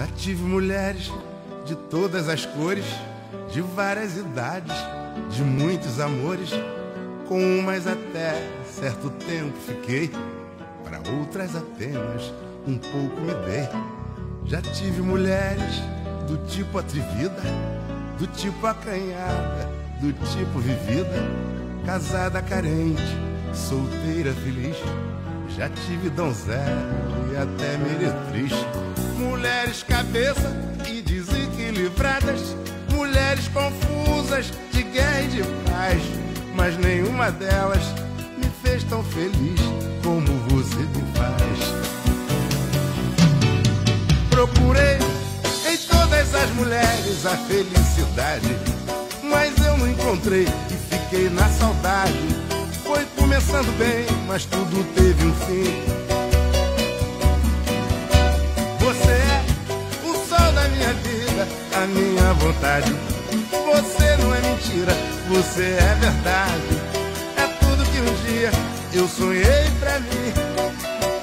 Já tive mulheres de todas as cores, de várias idades, de muitos amores. Com umas até certo tempo fiquei, para outras apenas um pouco me dei. Já tive mulheres do tipo atrevida, do tipo acanhada, do tipo vivida, casada carente, solteira feliz. Já tive donzela e até meretriz. Cabeça e desequilibradas, mulheres confusas de guerra e de paz, mas nenhuma delas me fez tão feliz como você me faz. Procurei em todas as mulheres a felicidade, mas eu não encontrei e fiquei na saudade. Foi começando bem, mas tudo teve um fim. A minha vontade. Você não é mentira, você é verdade. É tudo que um dia eu sonhei pra mim.